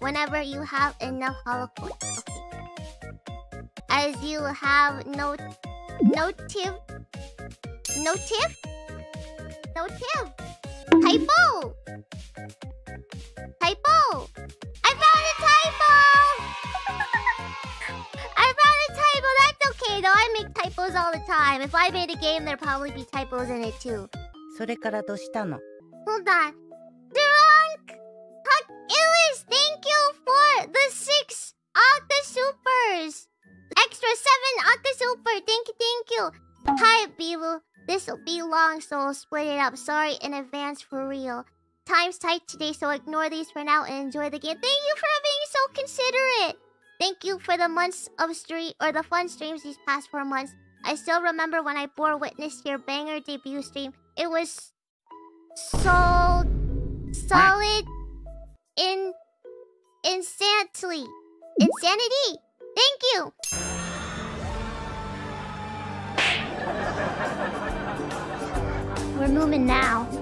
whenever you have enough hollow coins. Okay. As you have no notive notive notive typo typo. I found a typo. I found a typo. That's okay though. I make typos all the time. If I made a game, there'd probably be typos in it too. それからどうしたの Hold on. Thank you, thank you. Hi, Biboo. This'll be long, so I'll split it up. Sorry in advance for real. Time's tight today, so ignore these for now and enjoy the game. Thank you for being so considerate. Thank you for the months of stream or the fun streams these past four months. I still remember when I bore witness to your banger debut stream. It was so solid in insanity. Insanity. Thank you. We're moving now.